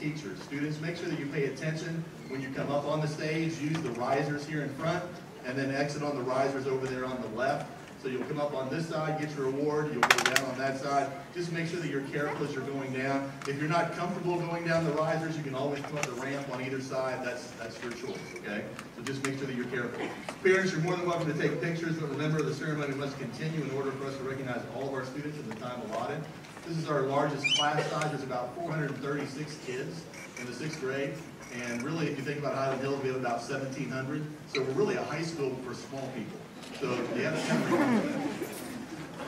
teachers. Students, make sure that you pay attention when you come up on the stage. Use the risers here in front, and then exit on the risers over there on the left. So you'll come up on this side, get your award, you'll go down on that side. Just make sure that you're careful as you're going down. If you're not comfortable going down the risers, you can always up the ramp on either side. That's, that's your choice, okay? So just make sure that you're careful. Parents, you're more than welcome to take pictures, but remember, the ceremony must continue in order for us to recognize all of our students in the time allotted. This is our largest class size, there's about 436 kids in the sixth grade. And really, if you think about Highland Hills, we have about 1,700. So we're really a high school for small people. So you.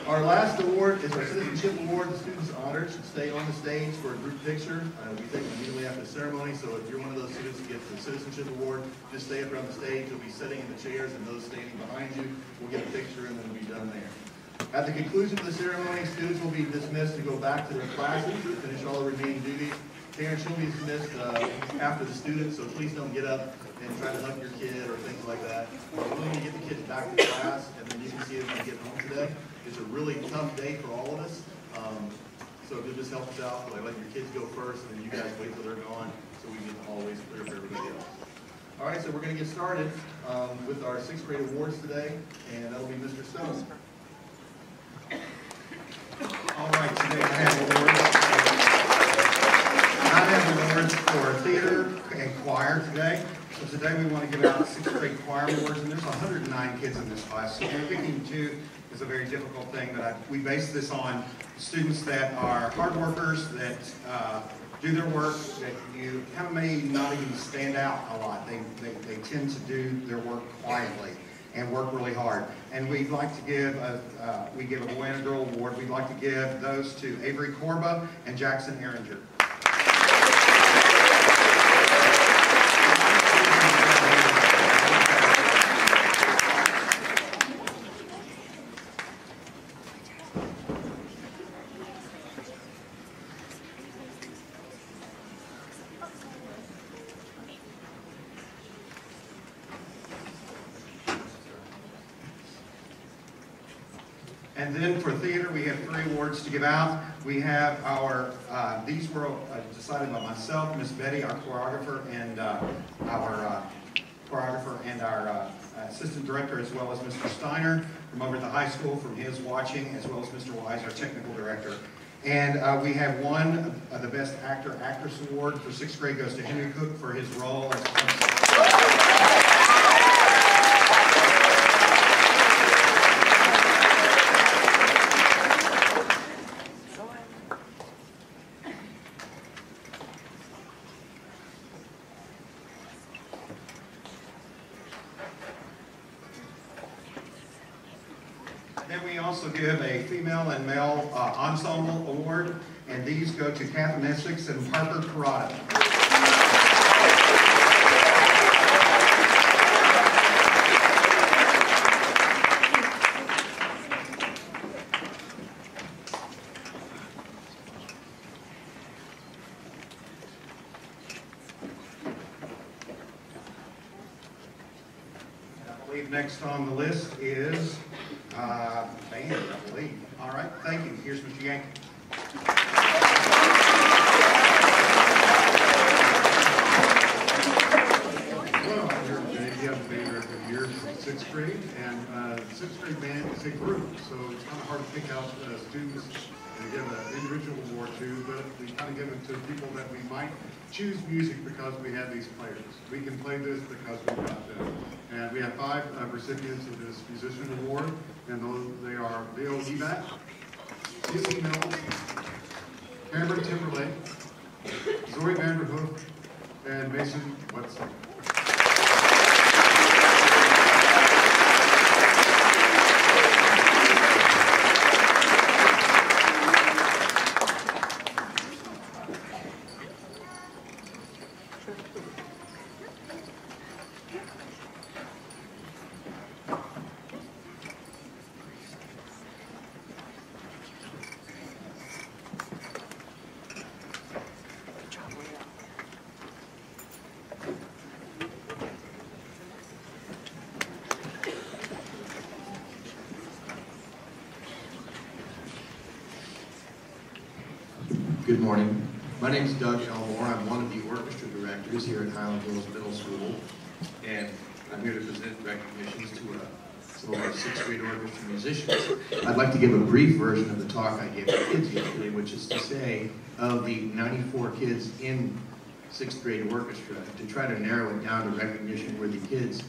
Our last award is our citizenship award. The students honored should stay on the stage for a group picture. Uh, we take immediately after the ceremony, so if you're one of those students who gets the citizenship award, just stay up around the stage. You'll be sitting in the chairs, and those standing behind you will get a picture, and then we'll be done there. At the conclusion of the ceremony, students will be dismissed to go back to their classes to finish all the remaining duties. Parents will be dismissed uh, after the students, so please don't get up and try to hug your kid or things like that. We're to get the kids back to class, and then you can see them they get home today. It's a really tough day for all of us, um, so if you'll just help us out, like let your kids go first, and then you guys wait till they're gone, so we the hallways clear for everybody else. All right, so we're going to get started um, with our sixth grade awards today, and that'll be Mr. Stone. All right, today I have awards. I have awards for theater and choir today. So today we want to give out sixth grade choir awards, and there's 109 kids in this class. So picking two is a very difficult thing, but I, we base this on students that are hard workers, that uh, do their work, that you of may not even stand out a lot. They, they, they tend to do their work quietly and work really hard. And we'd like to give, a, uh, we give a boy and a girl award. We'd like to give those to Avery Corba and Jackson Erringer. And then for theater, we have three awards to give out. We have our, uh, these were uh, decided by myself, Miss Betty, our choreographer, and uh, our uh, choreographer and our uh, assistant director, as well as Mr. Steiner from over at the high school from his watching, as well as Mr. Wise, our technical director. And uh, we have one, uh, the Best Actor Actress Award for sixth grade goes to Henry Cook for his role as Princess. Then we also give a female and male uh, ensemble award, and Catherine Essex and Parker Carrata. And I believe next on the list is uh, band, I believe. All right, thank you. Here's Mr. Yankee. Well, I'm here today, you have the band director here from sixth grade, and uh, sixth grade band is a group, so it's kind of hard to pick out uh, students give an individual award to, but we kind of give it to people that we might choose music because we have these players. We can play this because we've got them. And we have five uh, recipients of this musician award, and those, they are Bill Evac, Izzy Mills, Cameron Timberlake, Zoe Vanderhoof, and Mason Wetzel. Morning. My name is Doug Elmore. I'm one of the orchestra directors here at Highland Hills Middle School. And I'm here to present recognitions to uh, some of our sixth grade orchestra musicians. I'd like to give a brief version of the talk I gave the kids yesterday, which is to say, of the 94 kids in sixth grade orchestra, to try to narrow it down to recognition worthy kids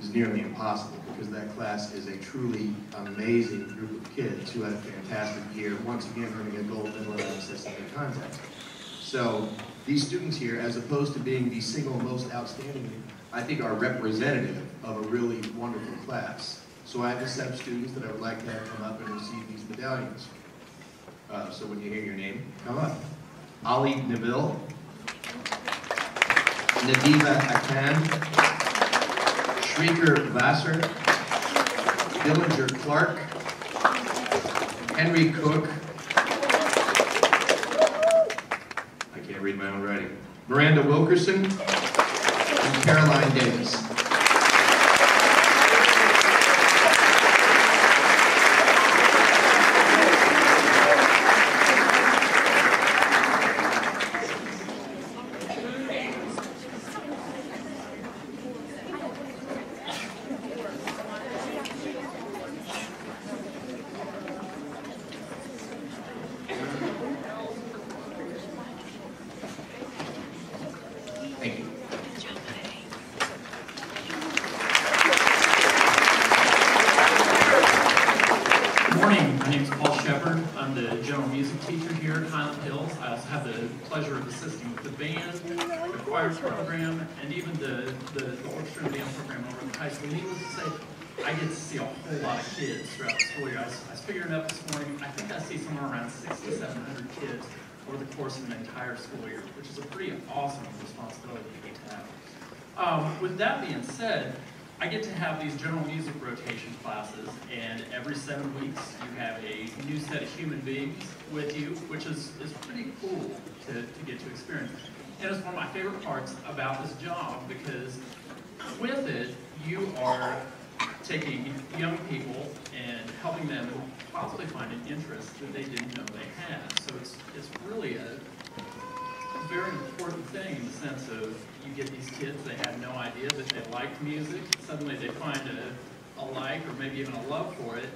is nearly impossible because that class is a truly amazing group of kids who had a fantastic year, once again earning a gold medal at accessibility contest. So these students here, as opposed to being the single most outstanding, I think are representative of a really wonderful class. So I have a set of students that I would like to have come up and receive these medallions. Uh, so when you hear your name, come up. Ali Nabil, Nadiva Akan, Shrieker Vassar, Dillinger Clark, Henry Cook, I can't read my own writing, Miranda Wilkerson, and Caroline Davis. Thank you. Good morning, my name is Paul Shepard. I'm the general music teacher here at Highland Hills. I also have the pleasure of assisting with the band, the choir program, and even the, the the orchestra and band program over at the high school. Needless to say, I get to see a whole lot of kids throughout the school year. I was, I was figuring it up this morning, I think I see somewhere around six to seven hundred kids over the course of an entire school year, which is a pretty awesome responsibility to get to have. Um, with that being said, I get to have these general music rotation classes, and every seven weeks you have a new set of human beings with you, which is, is pretty cool to, to get to experience. And it's one of my favorite parts about this job because with it, you are taking young people and helping them possibly find an interest that they didn't know they had. So it's, it's really a, very important thing in the sense of you get these kids, they had no idea that they liked music, suddenly they find a, a like or maybe even a love for it,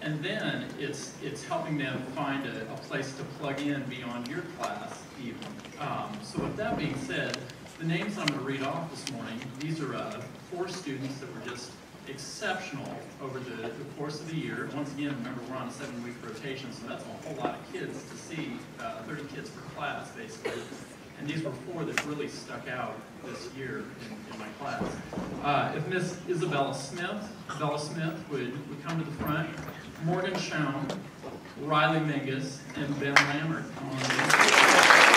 and then it's, it's helping them find a, a place to plug in beyond your class even. Um, so with that being said, the names I'm going to read off this morning, these are uh, four students that were just exceptional over the, the course of the year. Once again, remember, we're on a seven-week rotation, so that's a whole lot of kids to see, uh, 30 kids per class, basically. And these were four that really stuck out this year in, in my class. Uh, if Miss Isabella Smith, Bella Smith would, would come to the front, Morgan Schoen, Riley Mingus, and Ben Lambert. come on in.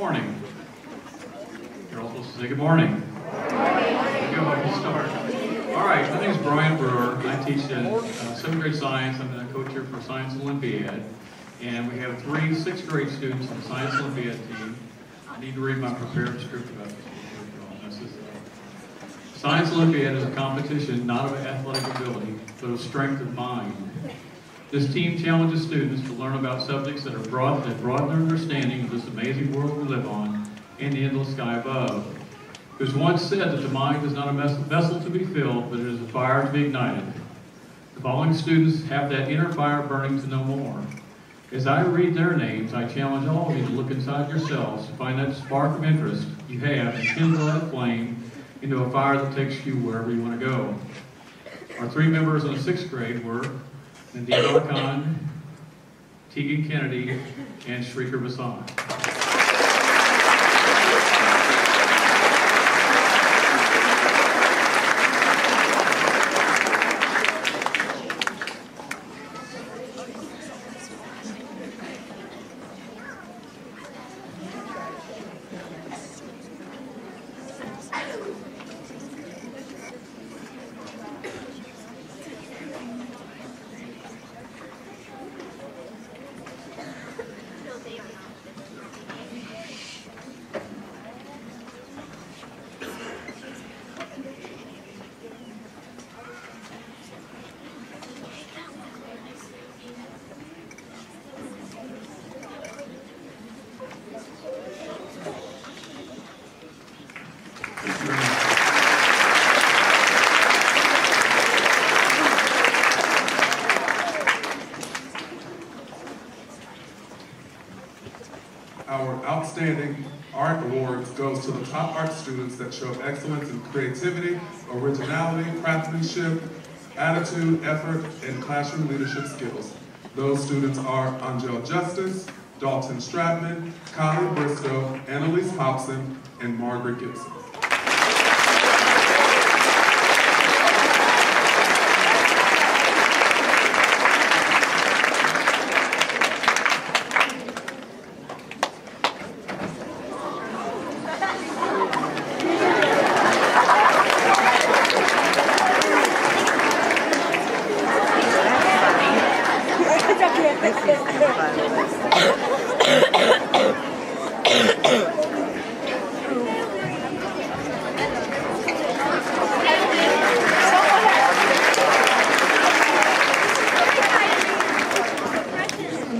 Morning. You're all supposed to say good morning. There you go, we'll start. All right, my name is Brian Brewer. I teach uh, uh, seventh grade science. I'm the coach here for Science Olympiad. And we have three sixth grade students on the Science Olympiad team. I need to read my prepared script about this. This is uh, Science Olympiad is a competition not of athletic ability, but of strength of mind. This team challenges students to learn about subjects that are broad, that broaden their understanding of this amazing world we live on and the endless sky above. It was once said that the mind is not a vessel to be filled, but it is a fire to be ignited. The following students have that inner fire burning to know more. As I read their names, I challenge all of you to look inside yourselves to find that spark of interest you have and kindle that flame into a fire that takes you wherever you want to go. Our three members in the sixth grade were Nadine Khan, Tegan Kennedy, and Shrieker Basan. Thank you very much. Our outstanding art awards goes to the top art students that show excellence in creativity, originality, craftsmanship, attitude, effort, and classroom leadership skills. Those students are Angel Justice, Dalton Stratman, Kylie Briscoe, Annalise Hobson, and Margaret Gibson. Good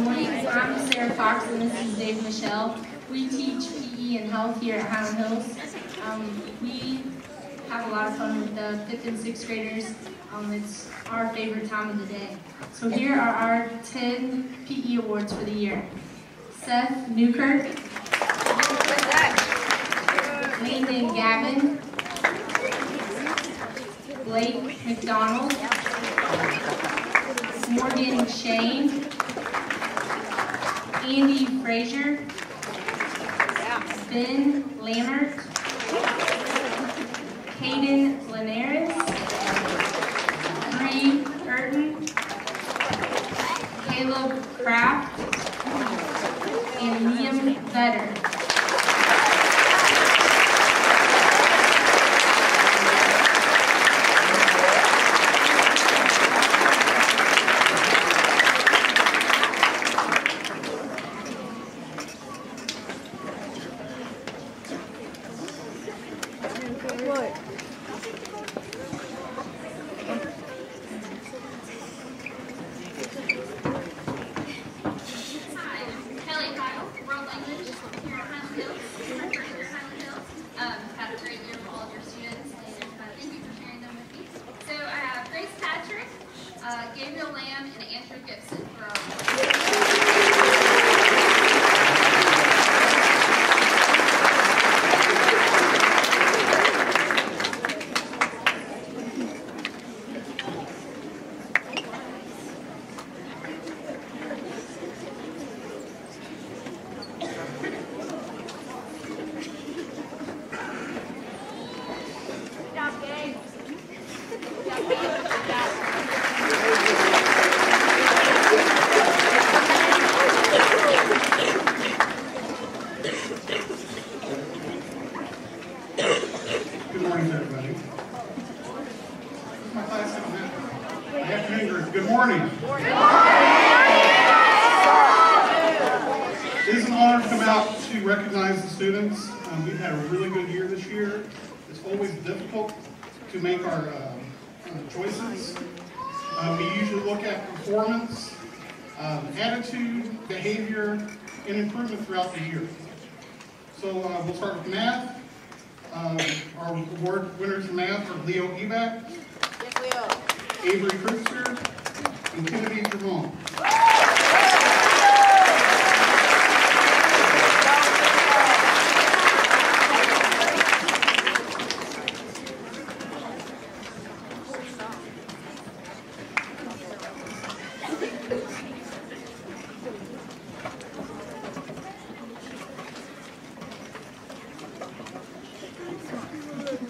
morning, I'm Sarah Fox and this is Dave Michelle. We teach PE and health here at Highland Hills. Um, we have a lot of fun with the fifth and sixth graders. Um, it's our favorite time of the day. So here are our 10 PE awards for the year. Seth Newkirk. Landon Gavin. Blake McDonald. Morgan Shane. Andy Frazier. Ben Lammert. Kraft. And Liam Vedder. Hi, I'm Kelly Kyle, World Language here at Highland Hills. This is my first year at Highland Hills. Um, had a great year with all of your students, and uh, thank you for sharing them with me. So I have Grace Patrick, uh, Gabriel Lamb, and Andrew Gibson for our. Good morning, everybody. My class have a Good afternoon, group. Good morning. It is an honor to come out to recognize the students. Um, we've had a really good year this year. It's always difficult to make our um, uh, choices. Uh, We usually look at performance, um, attitude, behavior, and improvement throughout the year. So uh, we'll start with math. Um, Our award winners in math are Leo Eback, Avery Krupster, and Kennedy Jerome.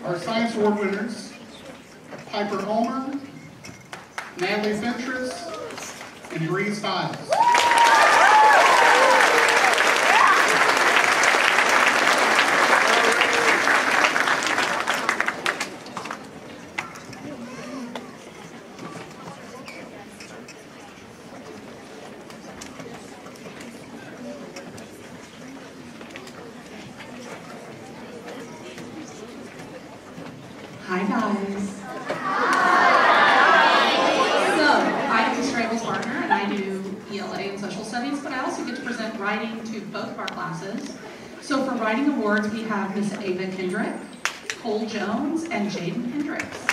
Our science award winners, Piper Homer, Natalie Fentress, and Bree Stiles. Hi, guys. So, I'm Ms. Strabel's partner, and I do ELA and social studies, but I also get to present writing to both of our classes. So for writing awards, we have Ms. Ava Kendrick, Cole Jones, and Jaden Hendricks.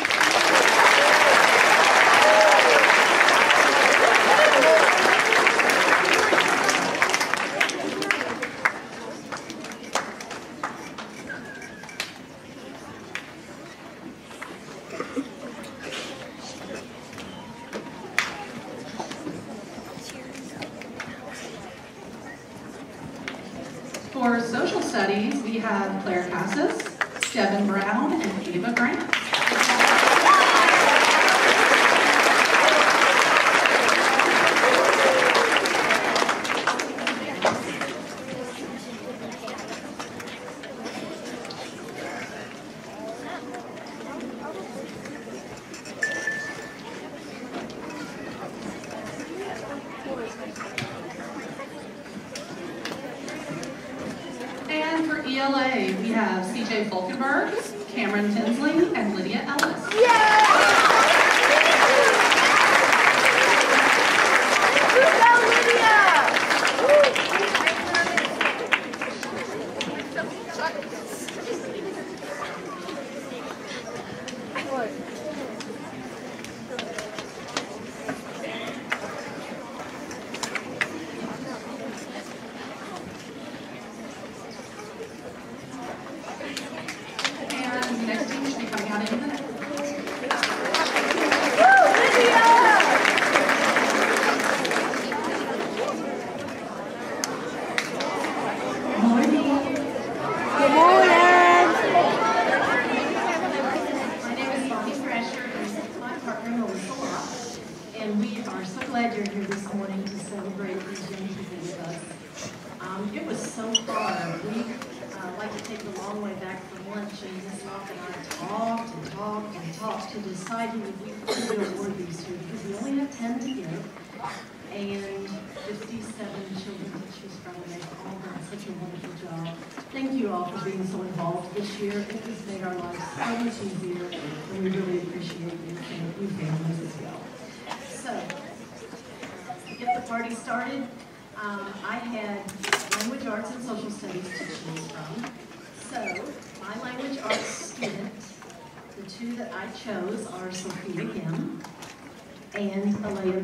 For social studies, we have Claire Cassis, Devin Brown, and Ava Grant. And for ELA, we have CJ Falkenberg, Cameron Tinsley, and Lydia Ellis. And the next team should be coming out in a minute. Morning. Good morning. My name is Bonnie Thrasher, and this is my partner Melissa Locke. And we are so glad you're here this morning to celebrate these young people with us. Um, it was so fun. We uh, like to take the long way back from lunch, and Miss Locke and I talked and talked and talked to decide who we could award these to, because we only have ten to give, and fifty-seven children to choose from, and they've all done such a wonderful job. Thank you all for being so involved this year. It has made our lives so much easier, and we really appreciate you and you families as well. So, to get the party started, um, I had language arts and social studies to choose from. So, my language arts student, the two that I chose are Sophia Kim and Alea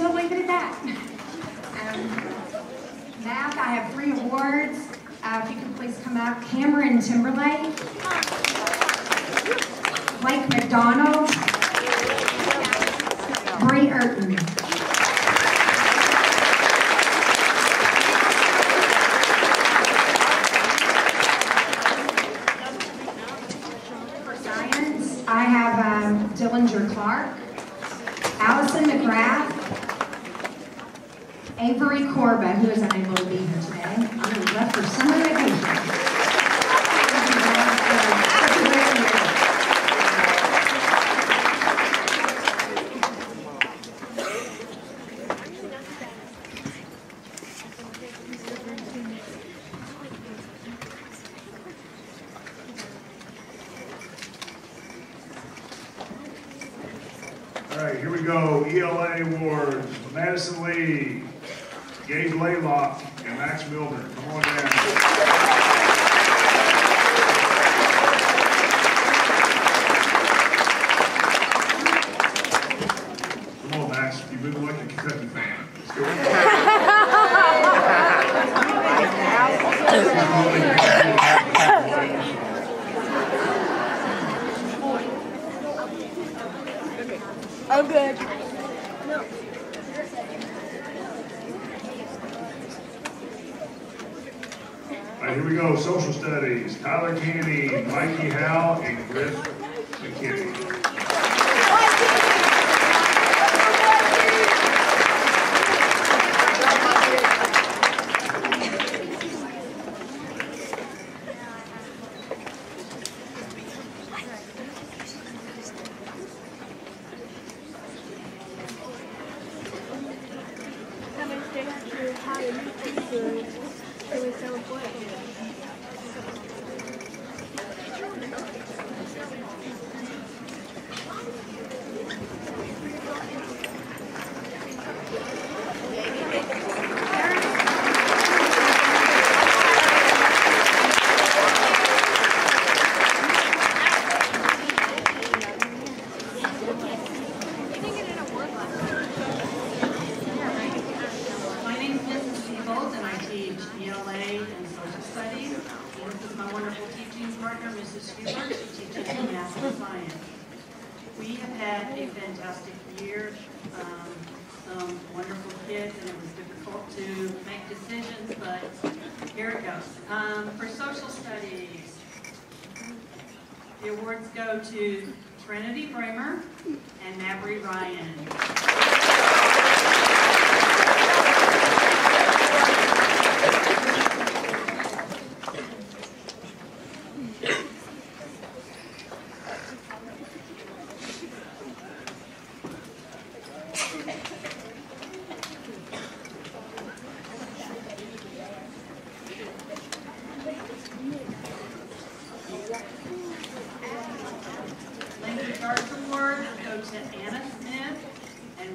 we'll leave it at that. Um, math, I have three awards. Uh, if you could please come up. Cameron Timberlake. Blake McDonald. Bree Urton.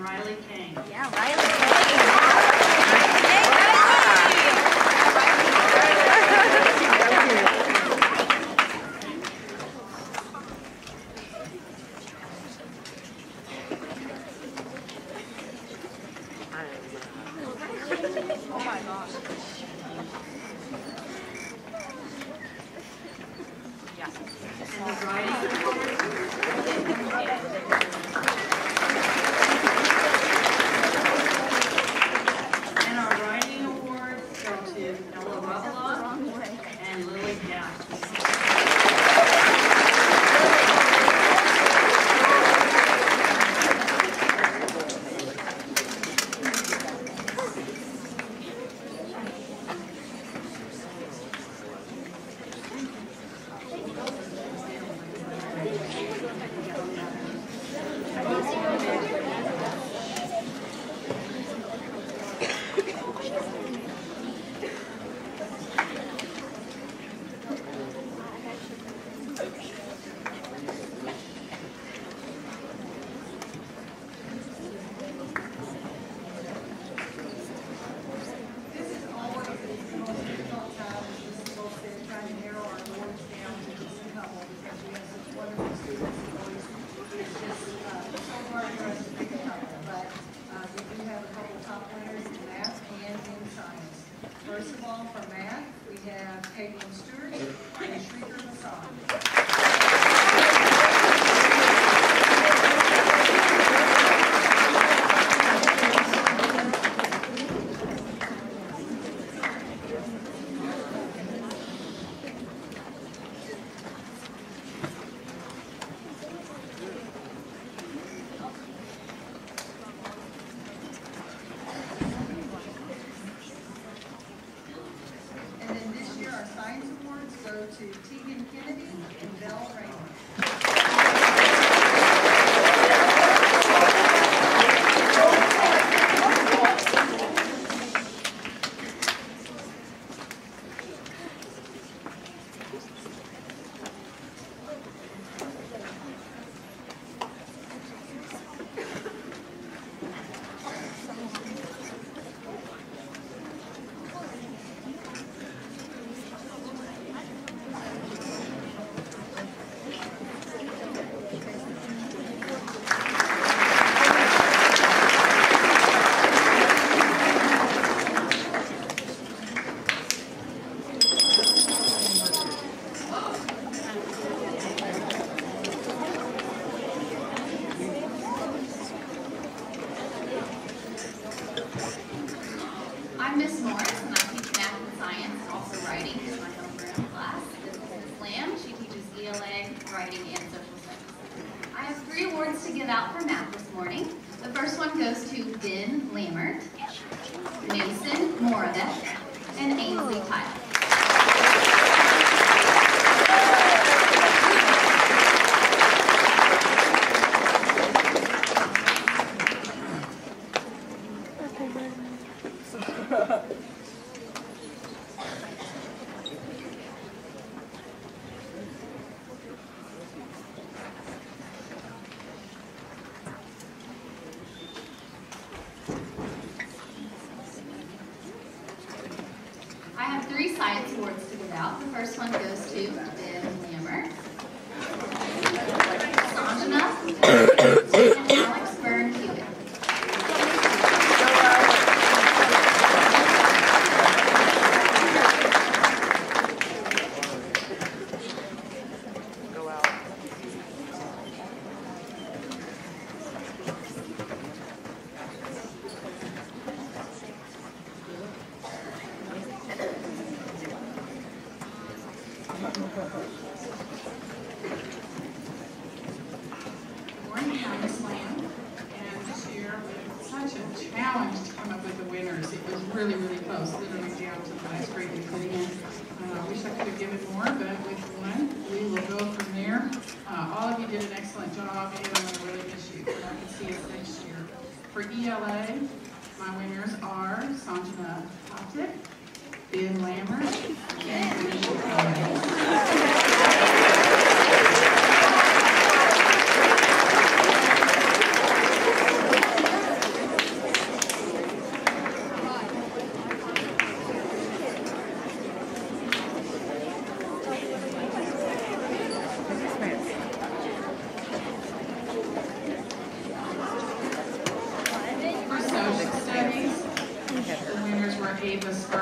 Riley. Yeah, Oh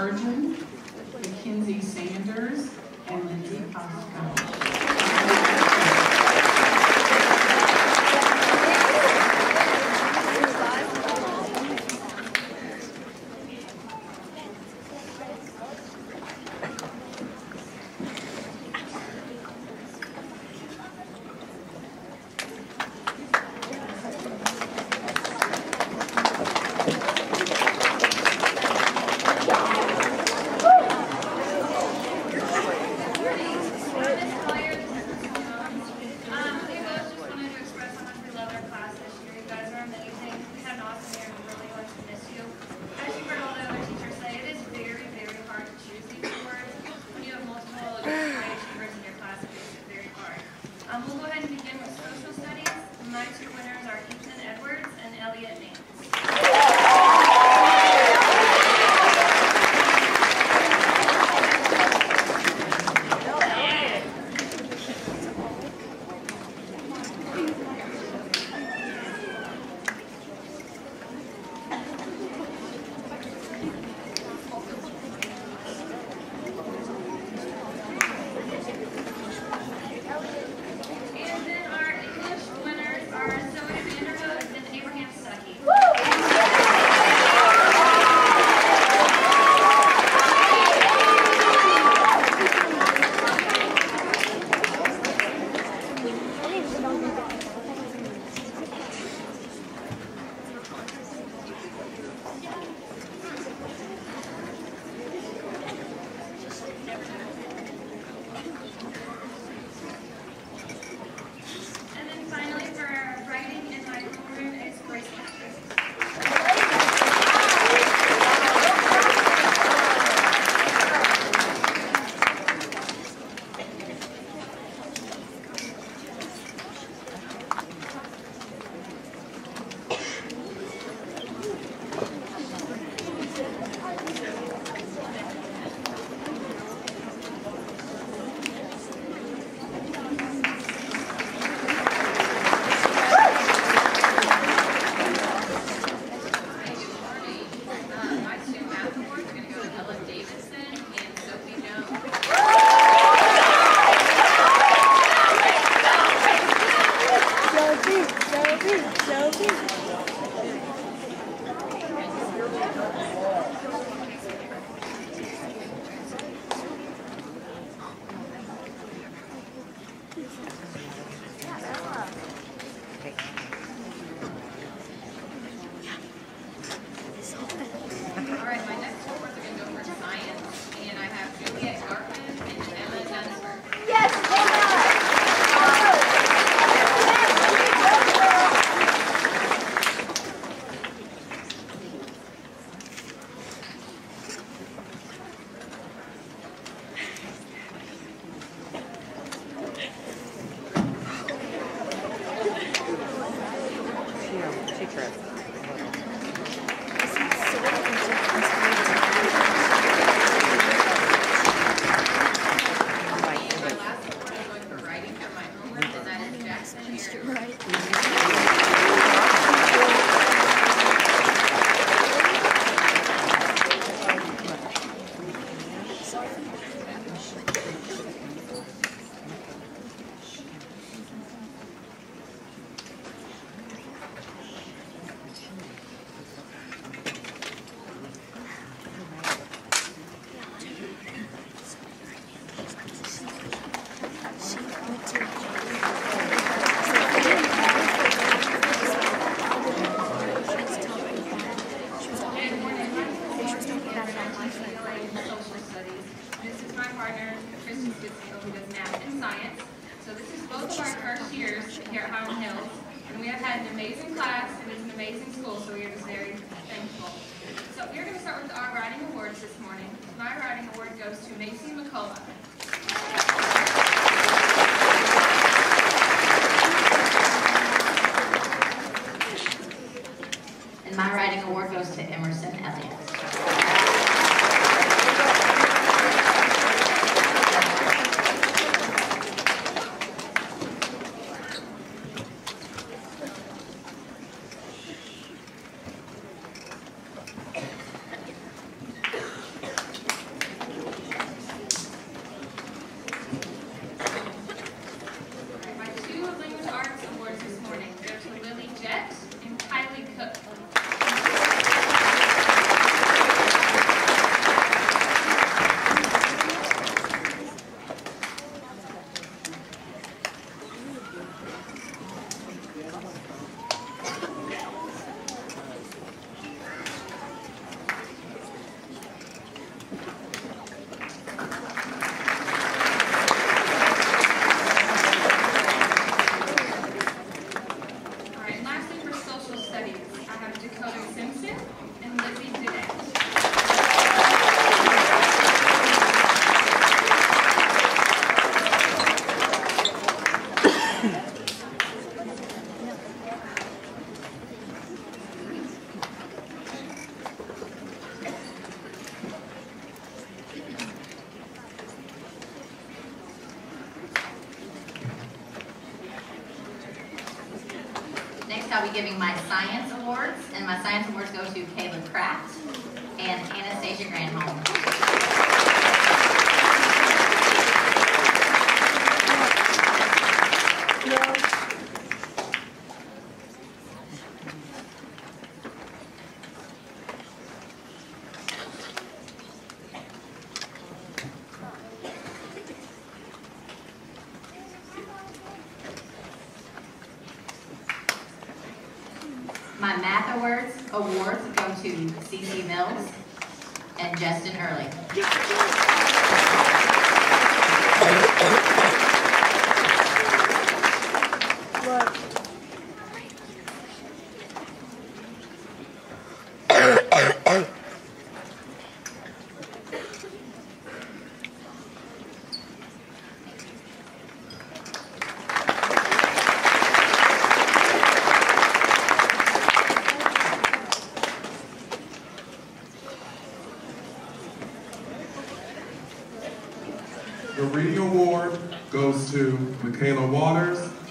Ava trip.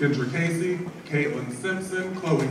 Kendra Casey, Caitlin Simpson, Chloe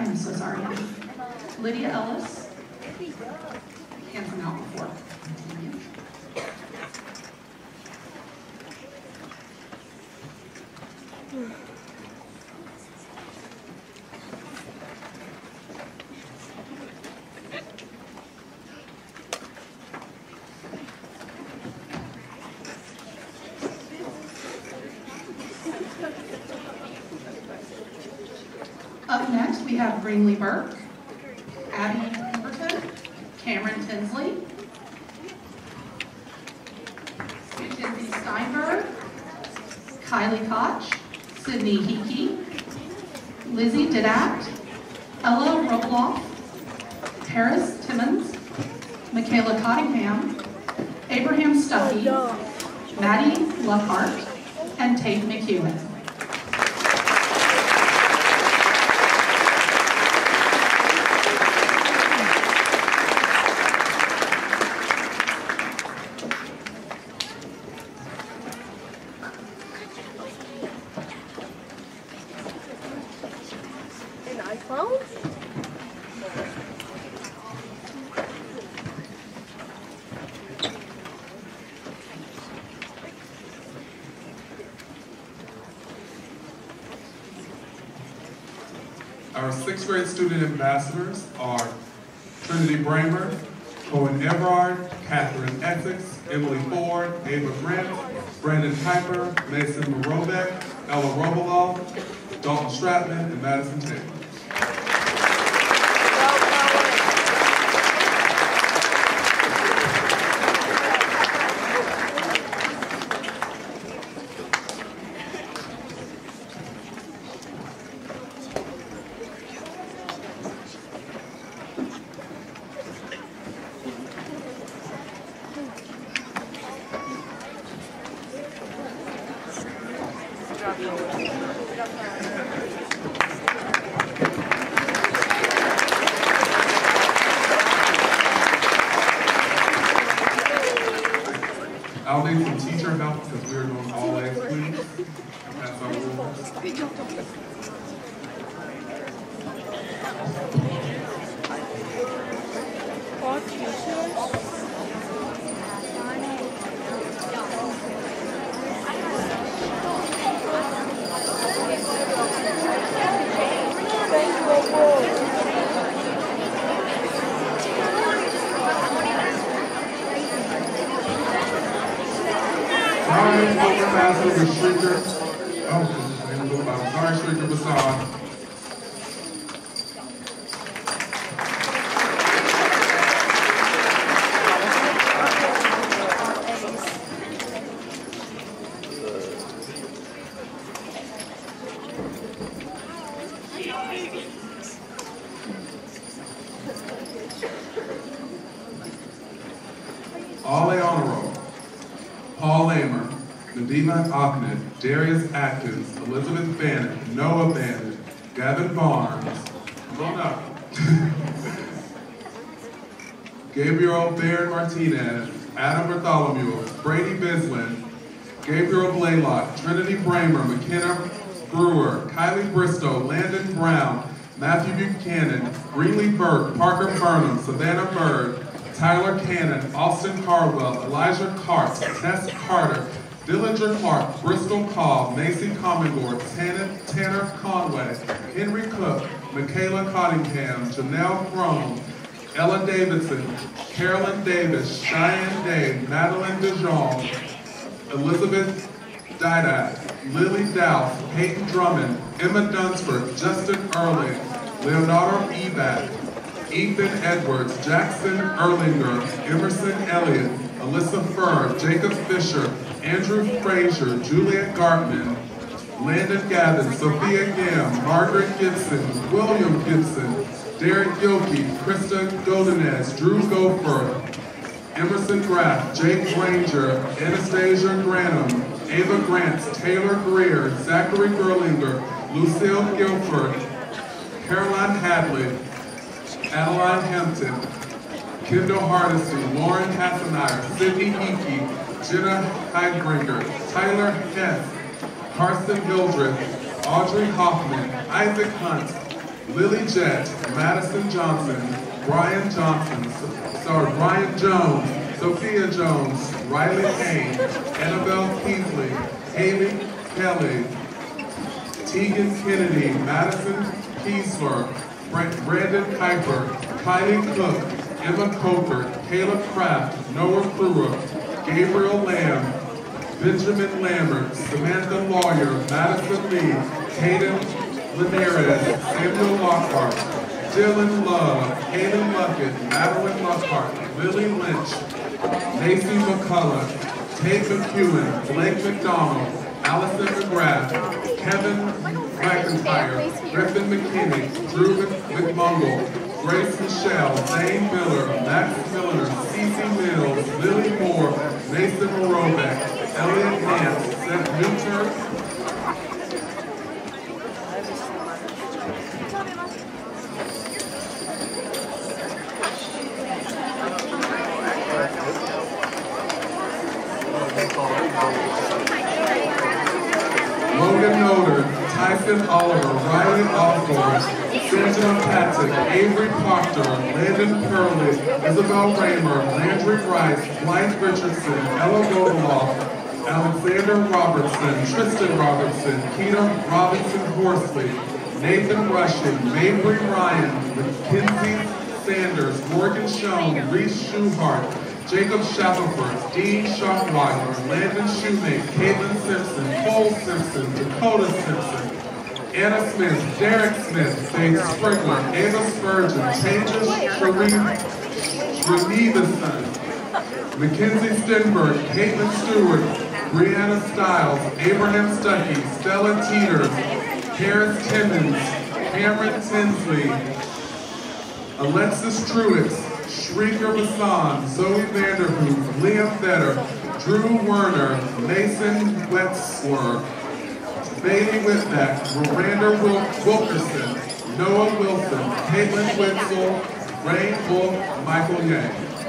I am so sorry. Lydia Ellis. have Greenlee Burke, Abby Pemberton, Cameron Tinsley, Parker, Burnham, Savannah Bird, Tyler Cannon, Austin Carwell, Elijah Carts, Tess Carter, Dillinger Clark, Bristol Cobb, Macy Commodore, Tanner, Tanner Conway, Henry Cook, Michaela Cottingham, Janelle Crone, Ella Davidson, Carolyn Davis, Cheyenne Day, Madeline DeJong, Elizabeth Dida, Lily Dowse, Peyton Drummond, Emma Dunsford, Justin Early, Leonardo Eback, Ethan Edwards, Jackson Erlinger, Emerson Elliott, Alyssa Furr, Jacob Fisher, Andrew Frazier, Juliet Gartman, Landon Gavin, Sophia Gam, Margaret Gibson, William Gibson, Derek Gilkey, Krista Goldenez, Drew Gopher, Emerson Graff, Jake Ranger, Anastasia Granum, Ava Grants, Taylor Greer, Zachary Gerlinger, Lucille Guilford, Caroline Hadley, Adeline Hampton, Kendall Hardesty, Lauren Hassenayer, Sydney Hickey, Jenna Heidbringer, Tyler Hess, Carson Hildreth, Audrey Hoffman, Isaac Hunt, Lily Jett, Madison Johnson, Brian Johnson, sorry, Brian Jones, Sophia Jones, Riley Kane, Annabelle Keithley, Haley Kelly, Tegan Kennedy, Madison Kiesler, Brandon Kuiper, Kylie Cook, Emma Coker, Caleb Kraft, Noah Kruger, Gabriel Lamb, Benjamin Lambert, Samantha Lawyer, Madison Lee, Hayden Linares, Samuel Lockhart, Dylan Love, Hayden Luckett, Madeline Lockhart, Lily Lynch, Macy McCullough, Tate McEwen, Blake McDonald, Allison McGrath, Kevin McIntyre, Griffin McKinney, Drew McMungle, Grace Michelle, Zane Miller, Max Miller, Cece Mills, Lily Moore, Mason Morobeck, Elliot Nance, Seth Newton, Logan Noder, Tyson Oliver, Riley Osborne, Benjamin Patrick, Avery Proctor, Landon Curley, Isabel Raymer, Landry Rice, Blythe Richardson, Ella Godoloff, Alexander Robertson, Tristan Robertson, Keita Robinson Horsley, Nathan Rushing, Mabry Ryan, Mackenzie Sanders, Morgan Schoen, Reese Schuhart, Jacob Shackelford, Dean Schotweiler, Landon Shoemake, Caitlin Simpson, Cole Simpson, Dakota Simpson, Anna Smith, Derek Smith, Faith Sprinkler, Ava Spurgeon, Changes Shrenevason, Mackenzie Stenberg, Caitlin Stewart, Brianna Stiles, Abraham Stuckey, Stella Teeters, Harris Timmons, Cameron Tinsley, Alexis Truitt, Shrieker Bassan, Zoe Vanderhoof, Liam Fetter, Drew Werner, Mason Wetzler, Bailey Whitbeck, Miranda Wil- Wilkerson, Noah Wilson, Caitlin Witzel, Ray Wolf, Michael Yang.